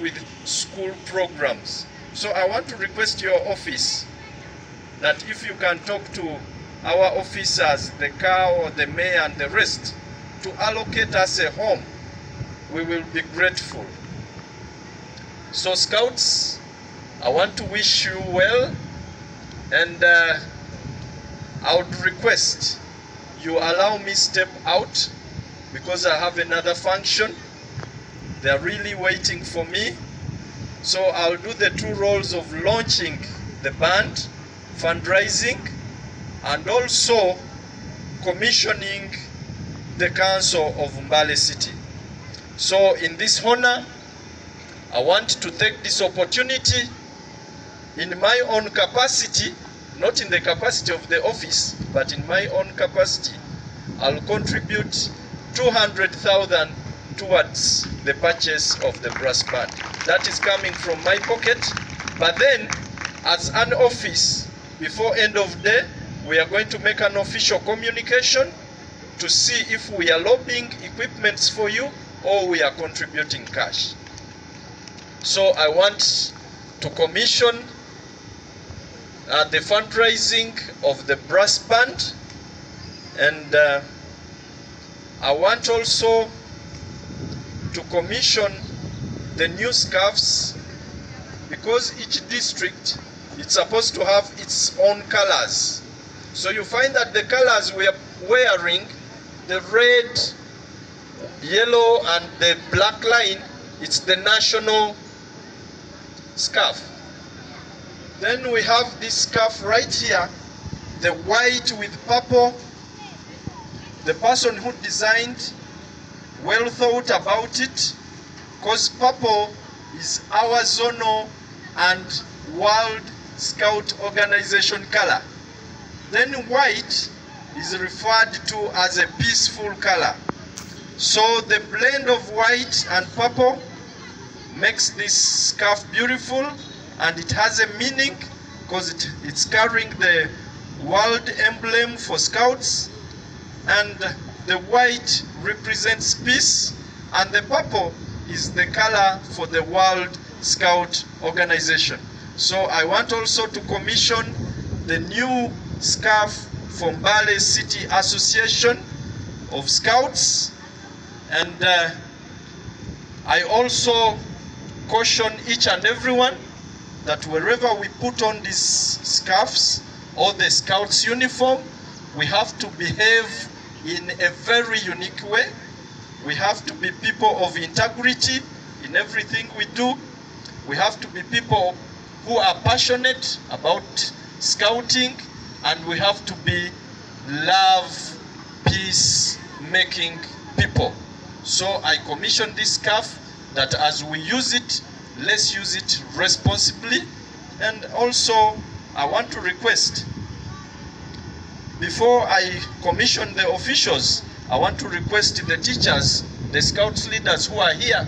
with school programs. So I want to request your office that if you can talk to our officers, the car or the mayor and the rest, to allocate us a home, we will be grateful. So scouts, I want to wish you well and uh, I would request you allow me step out because I have another function. They're really waiting for me. So I'll do the two roles of launching the band, fundraising, and also commissioning the Council of Mbale City. So in this honor, I want to take this opportunity in my own capacity, not in the capacity of the office, but in my own capacity, I'll contribute 200,000 towards the purchase of the brass band. That is coming from my pocket. But then, as an office, before end of day, we are going to make an official communication to see if we are lobbying equipments for you or we are contributing cash. So I want to commission uh, the fundraising of the brass band and uh, I want also to commission the new scarves because each district it's supposed to have its own colors. So you find that the colors we are wearing, the red, yellow and the black line, it's the national scarf. Then we have this scarf right here, the white with purple. The person who designed well thought about it because purple is our zonal and world scout organization color. Then white is referred to as a peaceful color. So the blend of white and purple makes this scarf beautiful and it has a meaning because it, it's carrying the world emblem for scouts and the white represents peace and the purple is the color for the World Scout Organization. So I want also to commission the new scarf from Mbale City Association of Scouts and uh, I also caution each and everyone that wherever we put on these scarves or the scouts uniform, we have to behave in a very unique way. We have to be people of integrity in everything we do. We have to be people who are passionate about scouting and we have to be love, peace making people. So I commissioned this scarf that as we use it, let's use it responsibly. And also, I want to request, before I commission the officials, I want to request the teachers, the scouts leaders who are here,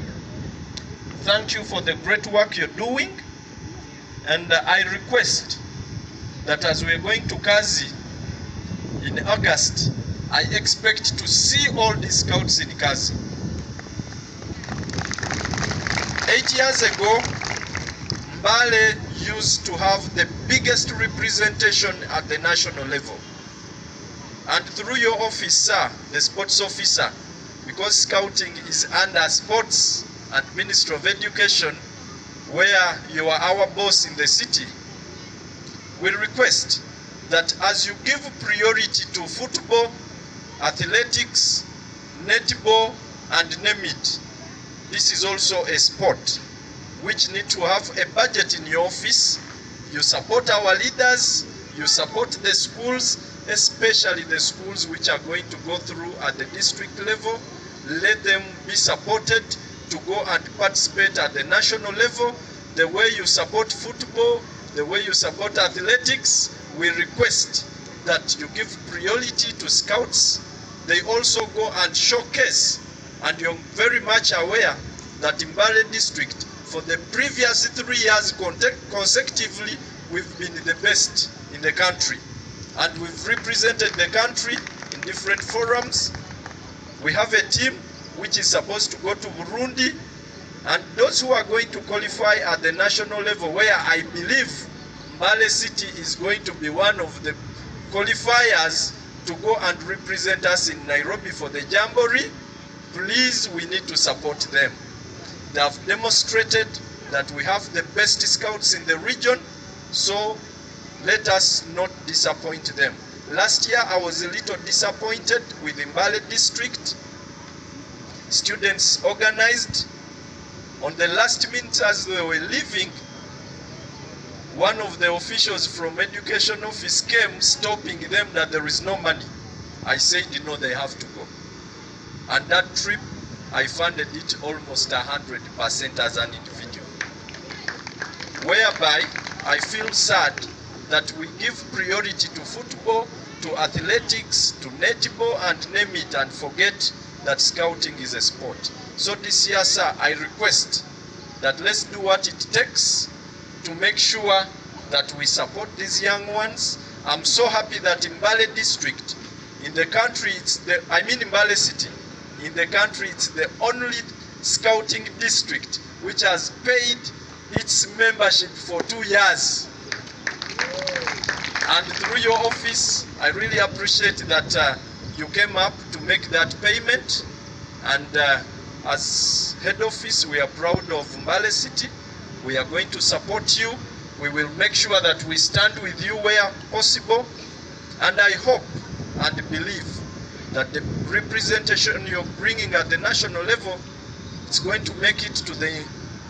thank you for the great work you're doing. And uh, I request that as we're going to Kaazi in August, I expect to see all the scouts in Kaazi. Eight years ago, Mbale used to have the biggest representation at the national level. And through your office, sir, the sports officer, because scouting is under sports and Ministry of Education, where you are our boss in the city, we request that as you give priority to football, athletics, netball, and name it, this is also a sport which need to have a budget in your office. You support our leaders, you support the schools, especially the schools which are going to go through at the district level. Let them be supported to go and participate at the national level. The way you support football, the way you support athletics, we request that you give priority to scouts. They also go and showcase, and you're very much aware that in Mbale district, for the previous three years consecutively, we've been the best in the country. And we've represented the country in different forums. We have a team which is supposed to go to Burundi And those who are going to qualify at the national level, where I believe Mbale City is going to be one of the qualifiers to go and represent us in Nairobi for the Jamboree, please, we need to support them. They have demonstrated that we have the best scouts in the region, so let us not disappoint them. Last year, I was a little disappointed with Mbale district. Students organized. On the last minute as they were leaving, one of the officials from education office came stopping them that there is no money. I said, no, they have to go. And that trip, I funded it almost 100% as an individual. Whereby I feel sad that we give priority to football, to athletics, to netball, and name it, and forget that scouting is a sport. So this year, sir, I request that let's do what it takes to make sure that we support these young ones. I'm so happy that in Mbale district, in the country, it's the, I mean in Mbale city, in the country, it's the only scouting district which has paid its membership for two years. And through your office, I really appreciate that uh, you came up to make that payment. And uh, as head office, we are proud of Mbale City. We are going to support you. We will make sure that we stand with you where possible. And I hope and believe that the representation you're bringing at the national level is going to make it to the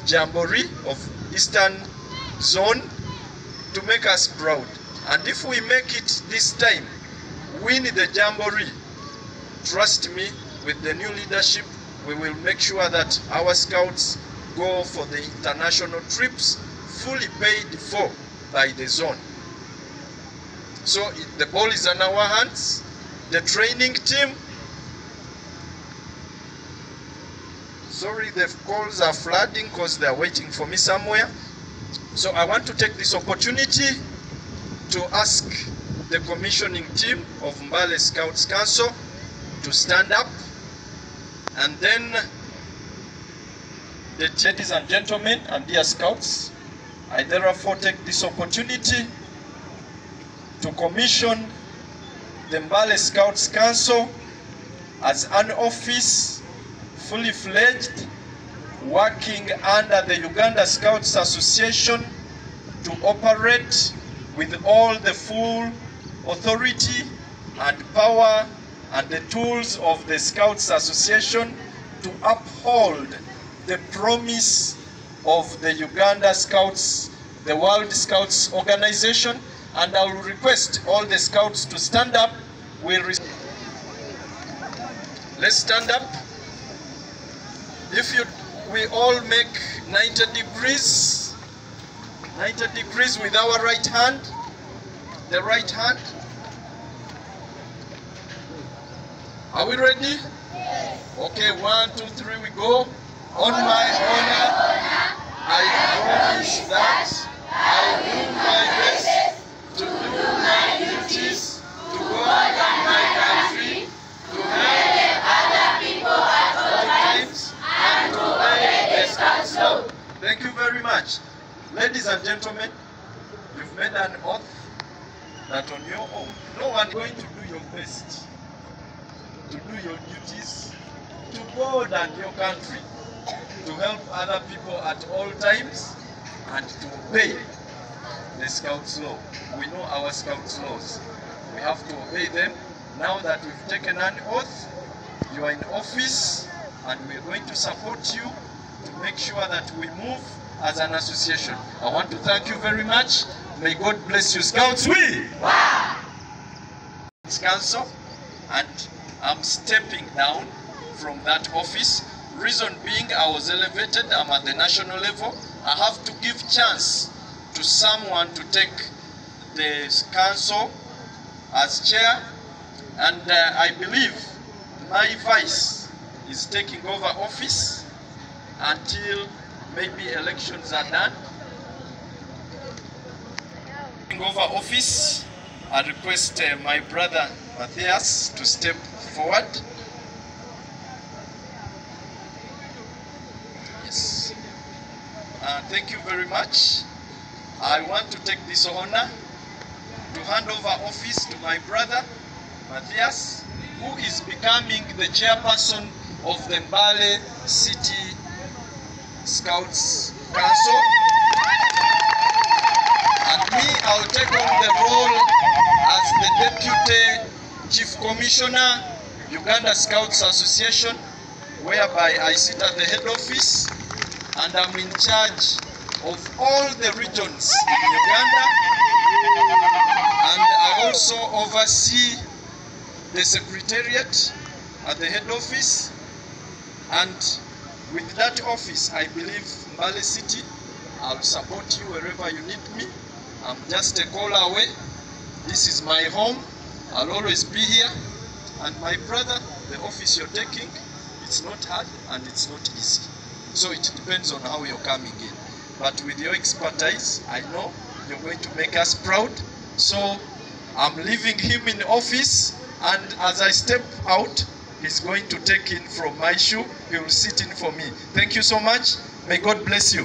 Jamboree of Eastern Zone to make us proud. And if we make it this time, win the Jamboree, trust me, with the new leadership, we will make sure that our scouts go for the international trips fully paid for by the zone. So the ball is in our hands. The training team, sorry, the calls are flooding because they're waiting for me somewhere. So I want to take this opportunity to ask the commissioning team of Mbale Scouts Council to stand up. And then the ladies and gentlemen and dear scouts, I therefore take this opportunity to commission the Mbale Scouts Council as an office fully fledged working under the Uganda Scouts Association to operate with all the full authority and power and the tools of the Scouts Association to uphold the promise of the Uganda Scouts, the World Scouts Organization, and I will request all the Scouts to stand up. We'll Let's stand up. If you, we all make 90 degrees, 90 degrees with our right hand, the right hand. Are we ready? Yes. Okay, one, two, three, we go. On my honor, I promise that I will do my best to do my duties to God and my country, to help other people at all times, and to obey the Scouts law. Thank you very much. Ladies and gentlemen, you've made an oath that on your own, no one is going to do your best to do your duties to God and your country, to help other people at all times, and to obey the Scouts law. We know our Scouts laws. We have to obey them. Now that we've taken an oath, you are in office, and we're going to support you to make sure that we move as an association. I want to thank you very much. May God bless you, Scouts. We! Council, and I'm stepping down from that office. Reason being, I was elevated. I'm at the national level. I have to give chance to someone to take the council as chair, and uh, I believe my vice is taking over office until maybe elections are done. Taking over office, I request uh, my brother Matthias to step forward. Yes. Uh, thank you very much. I want to take this honor to hand over office to my brother Matthias, who is becoming the chairperson of the Mbale City Scouts Council. And me, I'll take on the role as the Deputy Chief Commissioner, Uganda Scouts Association, whereby I sit at the head office and I'm in charge of all the regions in Uganda. And I also oversee the secretariat at the head office. And with that office, I believe Mbale City, I'll support you wherever you need me. I'm just a call away. This is my home. I'll always be here. And my brother, the office you're taking, it's not hard and it's not easy. So it depends on how you're coming in. But with your expertise, I know you're going to make us proud. So I'm leaving him in office, and as I step out, he's going to take in from my shoe. He will sit in for me. Thank you so much. May God bless you.